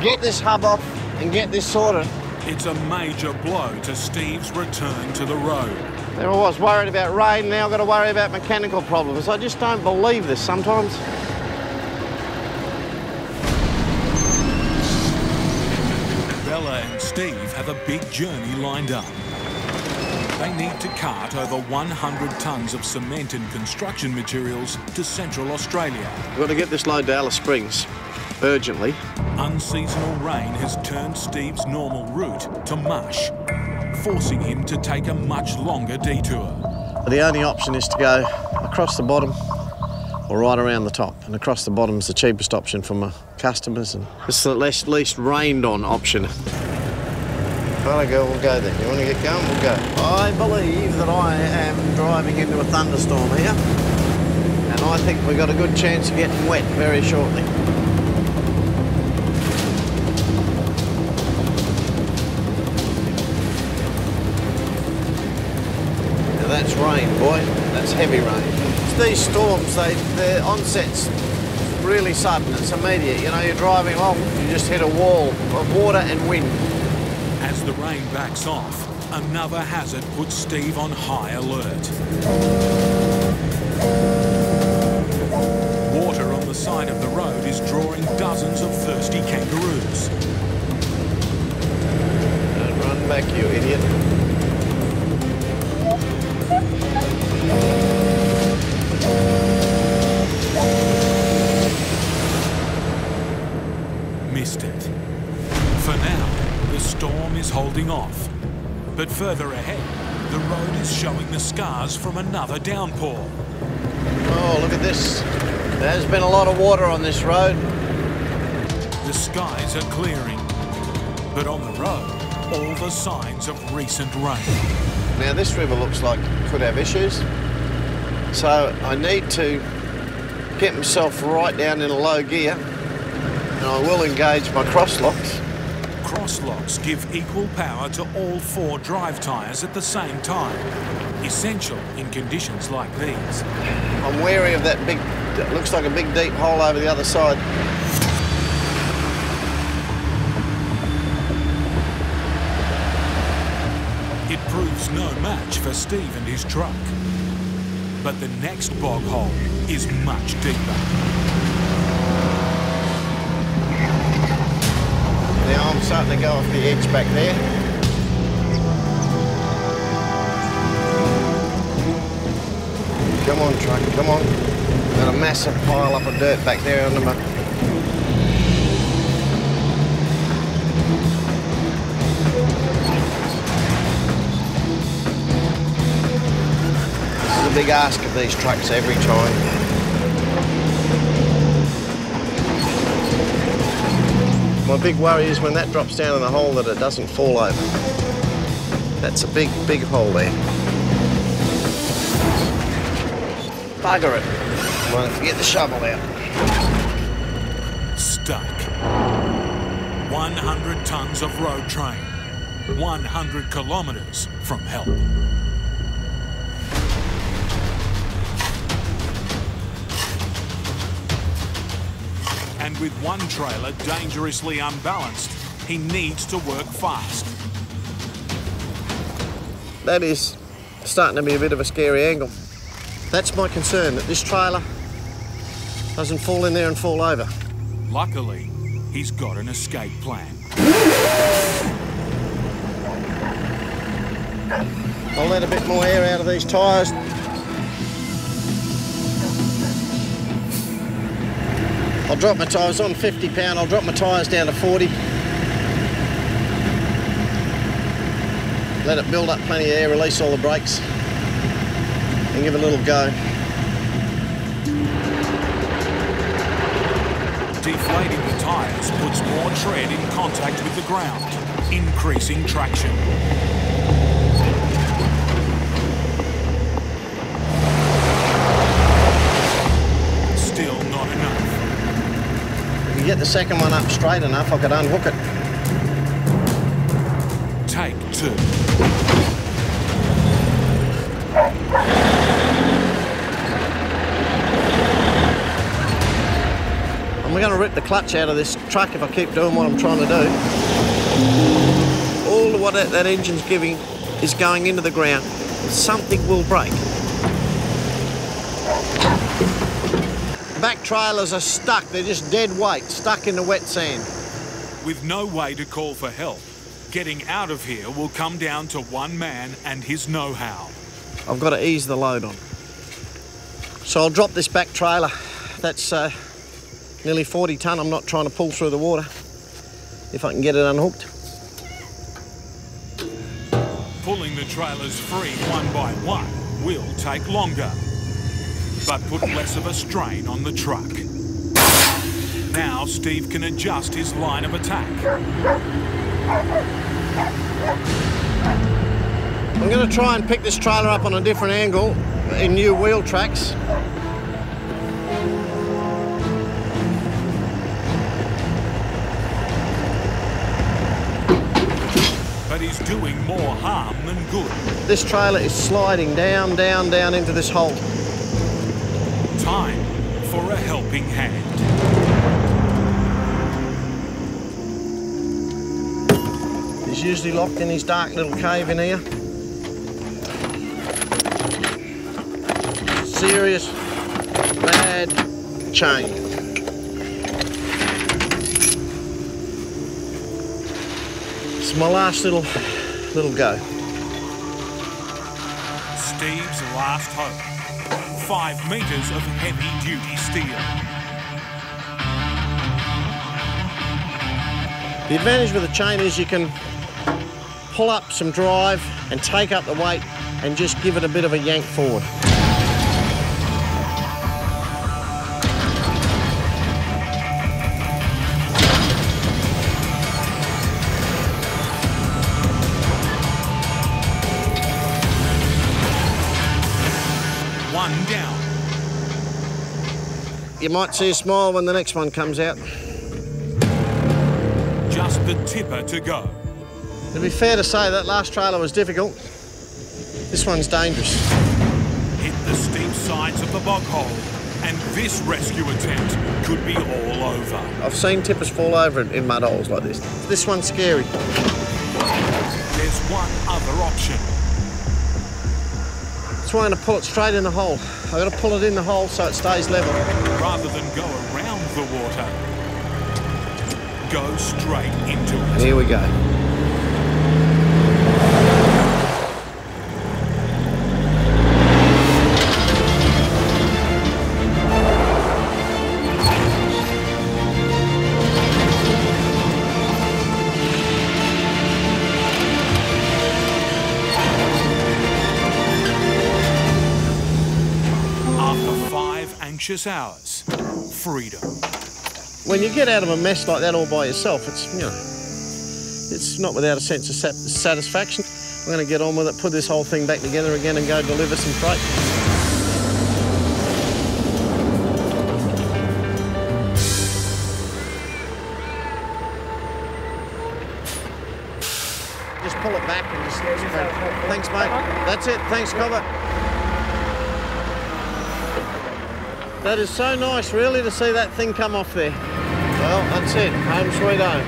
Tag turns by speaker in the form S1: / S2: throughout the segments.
S1: get this hub off and get this sorted.
S2: It's a major blow to Steve's return to the road.
S1: There I was worried about rain, now I've got to worry about mechanical problems. I just don't believe this sometimes.
S2: Bella and Steve have a big journey lined up. They need to cart over 100 tonnes of cement and construction materials to Central Australia.
S1: We've got to get this load to Alice Springs urgently.
S2: Unseasonal rain has turned Steve's normal route to mush, forcing him to take a much longer detour.
S1: The only option is to go across the bottom or right around the top. And across the bottom is the cheapest option for my customers and it's the least, least rained on option. Right, go, we'll go then. You want to get going? We'll go. I believe that I am driving into a thunderstorm here and I think we've got a good chance of getting wet very shortly. That's rain, boy. That's heavy rain. It's These storms, they, their onset's really sudden. It's immediate. You know, you're driving along, you just hit a wall of water and wind.
S2: As the rain backs off, another hazard puts Steve on high alert. Water on the side of the road is drawing dozens of thirsty kangaroos.
S1: Don't run back, you idiot.
S2: Further ahead, the road is showing the scars from another downpour.
S1: Oh, look at this. There's been a lot of water on this road.
S2: The skies are clearing. But on the road, all the signs of recent rain.
S1: Now, this river looks like it could have issues. So I need to get myself right down in a low gear. And I will engage my cross locks.
S2: Cross locks give equal power to all four drive tyres at the same time. Essential in conditions like these.
S1: I'm wary of that big, looks like a big deep hole over the other side.
S2: It proves no match for Steve and his truck. But the next bog hole is much deeper.
S1: Now I'm starting to go off the edge back there. Come on, truck, come on. Got a massive pile up of dirt back there under my... This is a big ask of these trucks every time. My big worry is when that drops down in the hole that it doesn't fall over. That's a big, big hole there. Bugger it. I'm going to get the shovel out.
S2: Stuck. 100 tonnes of road train. 100 kilometres from help. And with one trailer dangerously unbalanced, he needs to work fast.
S1: That is starting to be a bit of a scary angle. That's my concern, that this trailer doesn't fall in there and fall over.
S2: Luckily, he's got an escape plan.
S1: I'll let a bit more air out of these tyres. I'll drop my tyres on 50 pound, I'll drop my tyres down to 40. Let it build up plenty of air, release all the brakes and give it a little go.
S2: Deflating the tyres puts more tread in contact with the ground, increasing traction.
S1: Get the second one up straight enough, I could unhook it.
S2: Take two.
S1: I'm going to rip the clutch out of this truck if I keep doing what I'm trying to do. All of what that, that engine's giving is going into the ground. Something will break. Back trailers are stuck. They're just dead weight, stuck in the wet sand.
S2: With no way to call for help, getting out of here will come down to one man and his know-how.
S1: I've got to ease the load on. So I'll drop this back trailer. That's uh, nearly 40 tonne. I'm not trying to pull through the water. If I can get it unhooked.
S2: Pulling the trailers free one by one will take longer, but put less of a strain on the truck. Now Steve can adjust his line of attack.
S1: I'm going to try and pick this trailer up on a different angle in new wheel tracks.
S2: But he's doing more harm than good.
S1: This trailer is sliding down, down, down into this hole.
S2: Time for a helping hand.
S1: He's usually locked in his dark little cave in here. Serious, bad chain. It's my last little, little go.
S2: Steve's last hope. Five metres of heavy-duty steel.
S1: The advantage with the chain is you can pull up some drive and take up the weight and just give it a bit of a yank forward.
S2: One down.
S1: You might see a smile when the next one comes out.
S2: Just the tipper to go.
S1: It'd be fair to say, that last trailer was difficult. This one's dangerous.
S2: Hit the steep sides of the bog hole, and this rescue attempt could be all over.
S1: I've seen tippers fall over in, in mud holes like this. This one's scary.
S2: There's one other option.
S1: That's why I'm going to pull it straight in the hole. I've got to pull it in the hole so it stays level.
S2: Rather than go around the water, go straight into it.
S1: here we go.
S2: Five anxious hours, freedom.
S1: When you get out of a mess like that all by yourself, it's, you know, it's not without a sense of sat- satisfaction. I'm going to get on with it, put this whole thing back together again and go deliver some freight. Just pull it back and just... Thanks, mate. That's it. Thanks, Cobber. That is so nice, really, to see that thing come off there. Well, that's it. Home sweet home.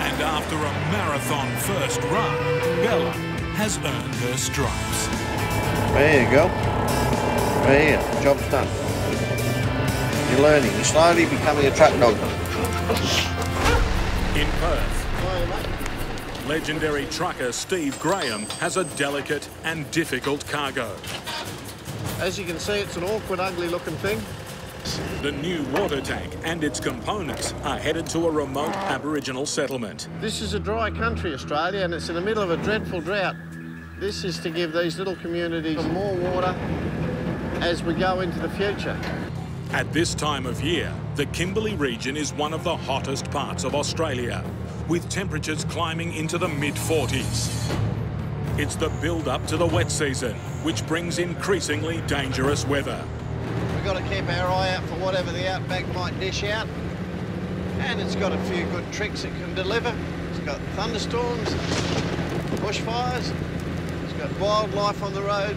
S2: And after a marathon first run, Bella has earned her stripes.
S1: There you go. There, you go. job's done. You're learning. You're slowly becoming a truck dog.
S2: In Perth, legendary trucker Steve Graham has a delicate and difficult cargo.
S1: As you can see, it's an awkward, ugly looking thing.
S2: The new water tank and its components are headed to a remote Aboriginal settlement.
S1: This is a dry country, Australia, and it's in the middle of a dreadful drought. This is to give these little communities more water as we go into the future.
S2: At this time of year, the Kimberley region is one of the hottest parts of Australia, with temperatures climbing into the mid 40s. It's the build up to the wet season, which brings increasingly dangerous weather.
S1: We've got to keep our eye out for whatever the outback might dish out. And it's got a few good tricks it can deliver. It's got thunderstorms, bushfires, it's got wildlife on the road.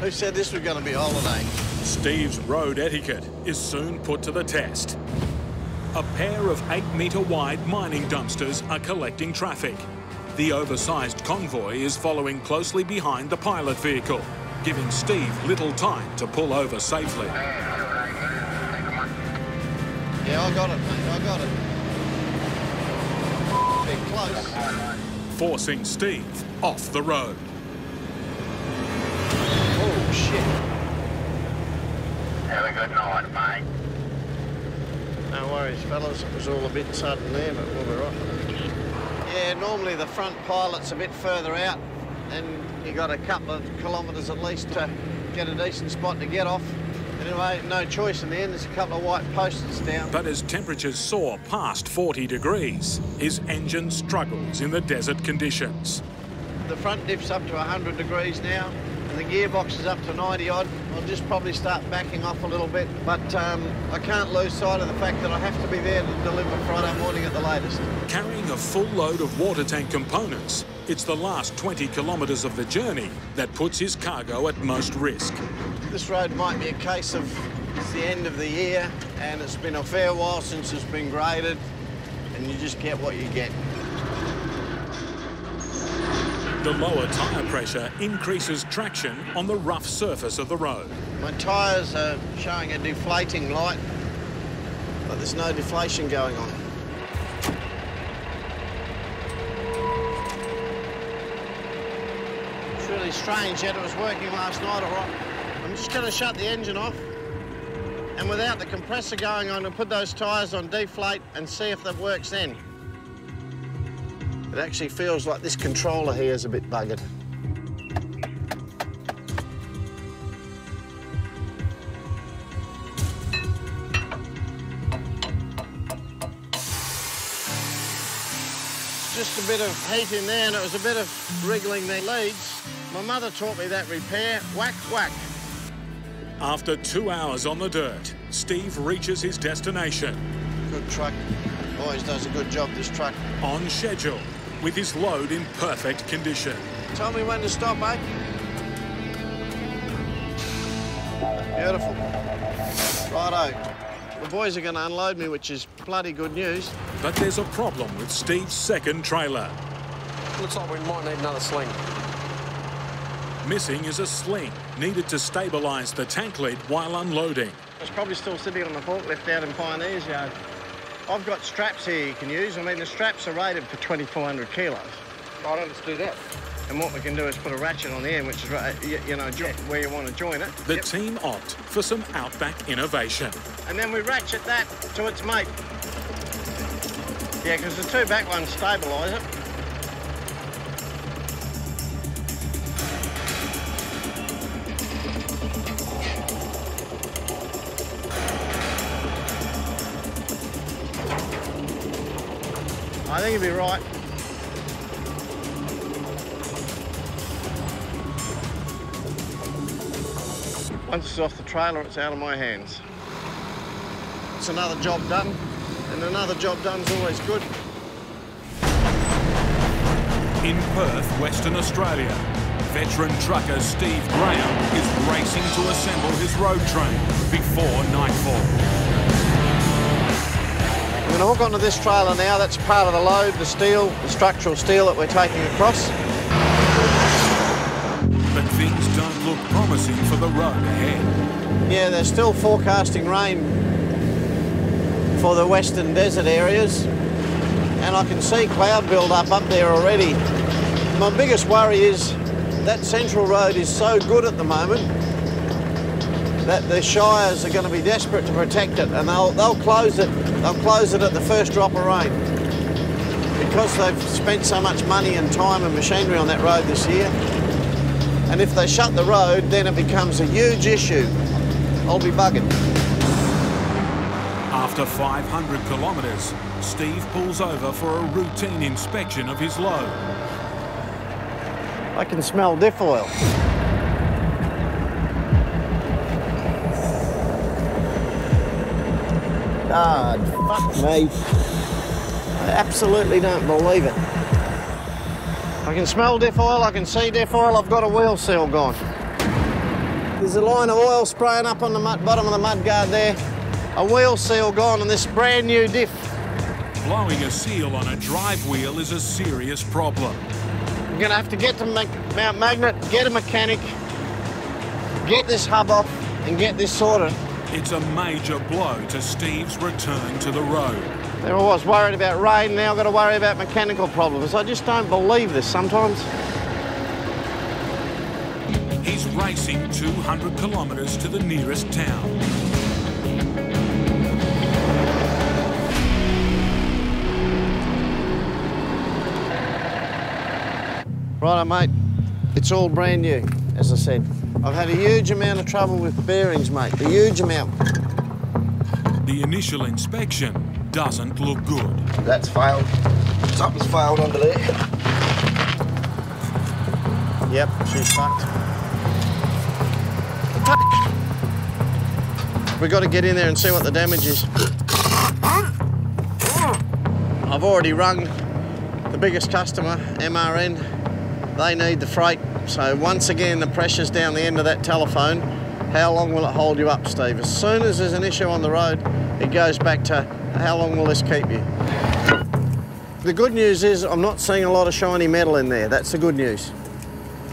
S1: Who said this was going to be a holiday?
S2: Steve's road etiquette is soon put to the test. A pair of 8 metre wide mining dumpsters are collecting traffic. The oversized convoy is following closely behind the pilot vehicle, giving Steve little time to pull over safely.
S1: Yeah, I got it, mate. I got it. Bit close.
S2: Forcing Steve off the road.
S1: Oh, shit.
S3: Have a good night, mate.
S1: No worries, fellas. It was all a bit sudden there, but we'll be right. Yeah, normally the front pilot's a bit further out, and you got a couple of kilometres at least to get a decent spot to get off. Anyway, no choice in the end. There's a couple of white posts down.
S2: But as temperatures soar past 40 degrees, his engine struggles in the desert conditions.
S1: The front dip's up to 100 degrees now, the gearbox is up to 90 odd. I'll just probably start backing off a little bit, but um, I can't lose sight of the fact that I have to be there to deliver Friday morning at the latest.
S2: Carrying a full load of water tank components, it's the last 20 kilometres of the journey that puts his cargo at most risk.
S1: This road might be a case of it's the end of the year, and it's been a fair while since it's been graded, and you just get what you get.
S2: The lower tyre pressure increases traction on the rough surface of the road.
S1: My tyres are showing a deflating light, but there's no deflation going on. It's really strange, yet it was working last night all right. I'm just going to shut the engine off, and without the compressor going on, and put those tyres on deflate and see if that works then. It actually feels like this controller here is a bit buggered. just a bit of heat in there and it was a bit of wriggling the leads. My mother taught me that repair, whack, whack.
S2: After two hours on the dirt, Steve reaches his destination
S1: Good truck. Always does a good job, this truck.
S2: on schedule with his load in perfect condition.
S1: Tell me when to stop, mate. Beautiful. Righto. The boys are going to unload me, which is bloody good news.
S2: But there's a problem with Steve's second trailer.
S4: Looks like we might need another sling.
S2: Missing is a sling needed to stabilise the tank lid while unloading.
S1: It's probably still sitting on the forklift out in Pioneers Yard. I've got straps here you can use. I mean, the straps are rated for 2,400 kilos.
S4: Right, let's do that.
S1: And what we can do is put a ratchet on the end, which is, ra- you, you know, jo- where you want to join it.
S2: The
S1: Yep.
S2: team opt for some outback innovation.
S1: And then we ratchet that to its mate. Yeah, because the two back ones stabilise it. Think you'll be right. Once it's off the trailer, it's out of my hands. It's another job done, and another job done's always good.
S2: In Perth, Western Australia, veteran trucker Steve Graham is racing to assemble his road train before nightfall.
S1: To hook onto this trailer now. That's part of the load, the steel, the structural steel that we're taking across.
S2: But things don't look promising for the road ahead.
S1: Yeah, they're still forecasting rain for the western desert areas, and I can see cloud build up up there already. My biggest worry is that central road is so good at the moment that the shires are going to be desperate to protect it, and they'll they'll close it. They'll close it at the first drop of rain because they've spent so much money and time and machinery on that road this year. And if they shut the road, then it becomes a huge issue. I'll be bugging.
S2: After 500 kilometres, Steve pulls over for a routine inspection of his load.
S1: I can smell diff oil. God, fuck me. I absolutely don't believe it. I can smell diff oil, I can see diff oil, I've got a wheel seal gone. There's a line of oil spraying up on the mud, bottom of the mud guard there. A wheel seal gone and this brand new diff.
S2: Blowing a seal on a drive wheel is a serious problem.
S1: We're gonna have to get to Mount Magnet, get a mechanic, get this hub off and get this sorted.
S2: It's a major blow to Steve's return to the road.
S1: There I was worried about rain, now I've got to worry about mechanical problems. I just don't believe this sometimes.
S2: He's racing 200 kilometres to the nearest town.
S1: Righto, mate. It's all brand new, as I said. I've had a huge amount of trouble with the bearings, mate. A huge amount.
S2: The initial inspection doesn't look good.
S3: That's failed. Something's failed under there.
S1: Yep, she's fucked. We've got to get in there and see what the damage is. I've already rung the biggest customer, MRN. They need the freight. So once again, the pressure's down the end of that telephone. How long will it hold you up, Steve? As soon as there's an issue on the road, it goes back to how long will this keep you? The good news is I'm not seeing a lot of shiny metal in there. That's the good news.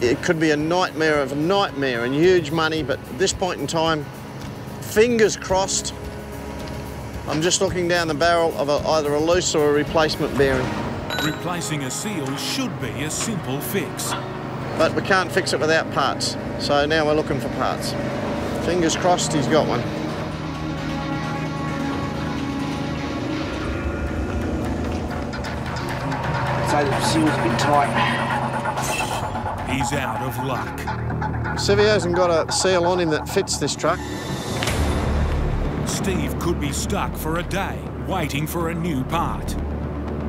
S1: It could be a nightmare of a nightmare and huge money, but at this point in time, fingers crossed, I'm just looking down the barrel of a, either a loose or a replacement bearing.
S2: Replacing a seal should be a simple fix.
S1: But we can't fix it without parts. So now we're looking for parts. Fingers crossed he's got one.
S3: So the seal's a bit tight.
S2: He's out of luck.
S1: Civvy hasn't got a seal on him that fits this truck.
S2: Steve could be stuck for a day, waiting for a new part.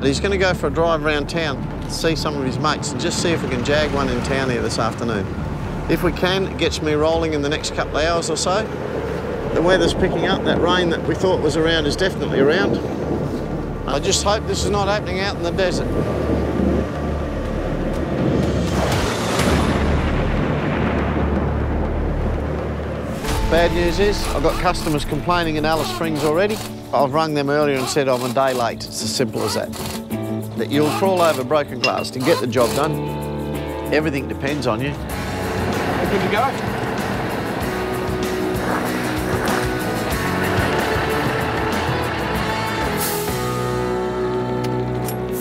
S1: He's going to go for a drive around town to see some of his mates and just see if we can jag one in town here this afternoon. If we can, it gets me rolling in the next couple of hours or so. The weather's picking up. That rain that we thought was around is definitely around. I just hope this is not happening out in the desert. Bad news is I've got customers complaining in Alice Springs already. I've rung them earlier and said I'm a day late. It's as simple as that. That you'll crawl over broken glass to get the job done. Everything depends on you.
S3: We're Good to go.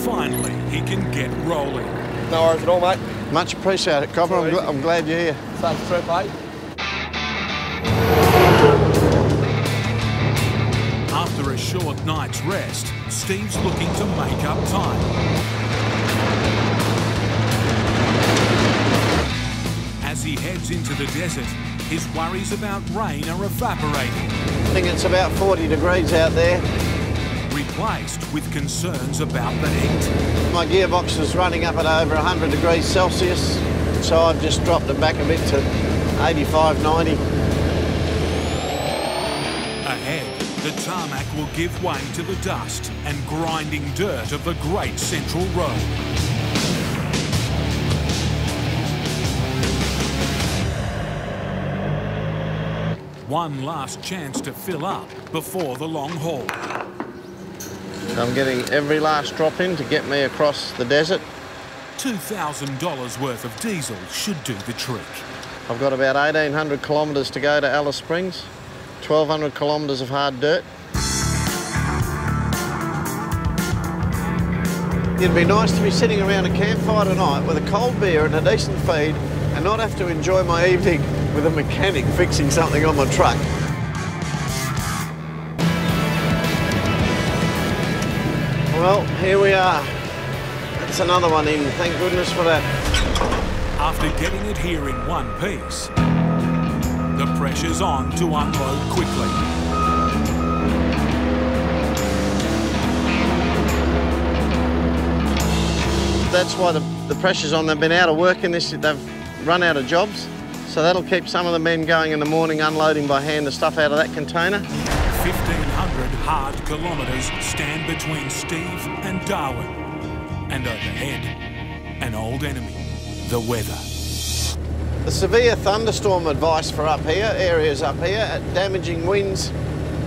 S2: Finally, he can get rolling.
S3: No worries at all, mate.
S1: Much appreciated, Copper. I'm, gl I'm glad you're here.
S3: Same trip, mate.
S2: A short night's rest, Steve's looking to make up time. As he heads into the desert, his worries about rain are evaporating,
S1: I think it's about 40 degrees out there.
S2: replaced with concerns about the heat.
S1: My gearbox is running up at over 100 degrees Celsius, so I've just dropped it back a bit to 85, 90.
S2: Tarmac will give way to the dust and grinding dirt of the Great Central Road. One last chance to fill up before the long haul.
S1: I'm getting every last drop in to get me across the desert.
S2: $2,000 worth of diesel should do the trick.
S1: I've got about 1,800 kilometres to go to Alice Springs, 1,200 kilometres of hard dirt. It'd be nice to be sitting around a campfire tonight with a cold beer and a decent feed and not have to enjoy my evening with a mechanic fixing something on my truck. Well, here we are. That's another one in. Thank goodness for that.
S2: After getting it here in one piece, the pressure's on to unload quickly.
S1: That's why the, the pressure's on. They've been out of work in this, they've run out of jobs. So that'll keep some of the men going in the morning unloading by hand the stuff out of that container.
S2: 1,500 hard kilometres stand between Steve and Darwin. And overhead, an old enemy, the weather.
S1: The severe thunderstorm advice for up here, areas up here, at damaging winds.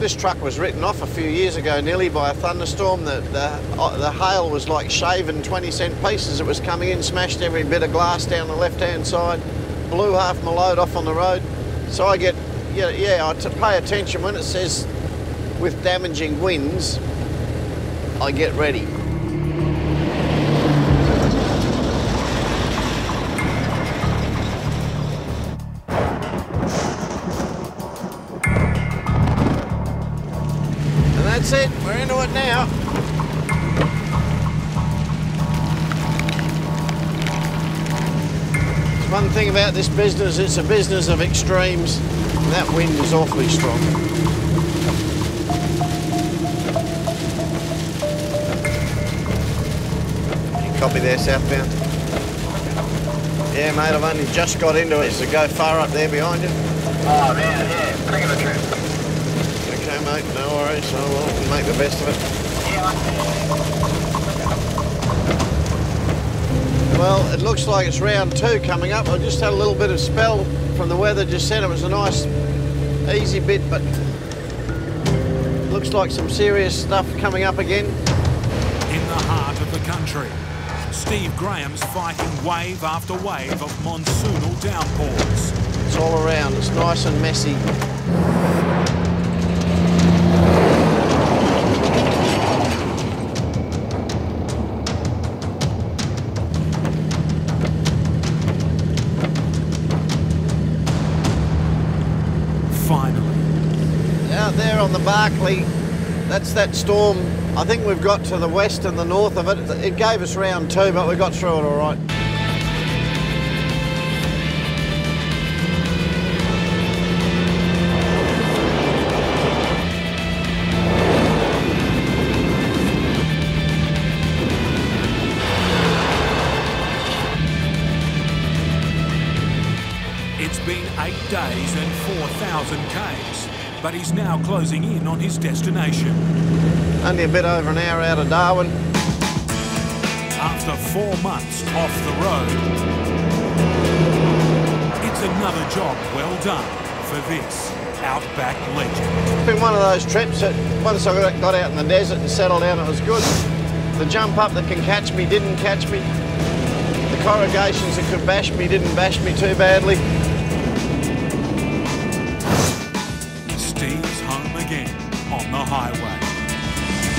S1: This truck was written off a few years ago nearly by a thunderstorm. The, the, uh, the hail was like shaven 20 cent pieces. It was coming in, smashed every bit of glass down the left hand side, blew half my load off on the road. So I get, yeah, yeah I pay attention when it says with damaging winds, I get ready. About this business, it's a business of extremes. And that wind is awfully strong. You copy there, southbound? Yeah, mate, I've only just got into it. So go far up there behind you.
S5: Oh man, yeah, pretty good trip.
S1: Okay, mate, no worries. So we'll make the best of it. Well, it looks like it's round two coming up. I just had a little bit of spell from the weather just said it was a nice, easy bit, but looks like some serious stuff coming up again.
S2: In the heart of the country, Steve Graham's fighting wave after wave of monsoonal downpours.
S1: It's all around. It's nice and messy. On the Barkly, that's that storm. I think we've got to the west and the north of it. It gave us round two, but we got through it all right.
S2: it's been eight days and 4,000 Ks, but he's now closing in on his destination.
S1: Only a bit over an hour out of Darwin.
S2: After four months off the road, it's another job well done for this Outback legend.
S1: It's been one of those trips that once I got out in the desert and settled down, it was good. The jump up that can catch me didn't catch me. The corrugations that could bash me didn't bash me too badly.
S2: The highway.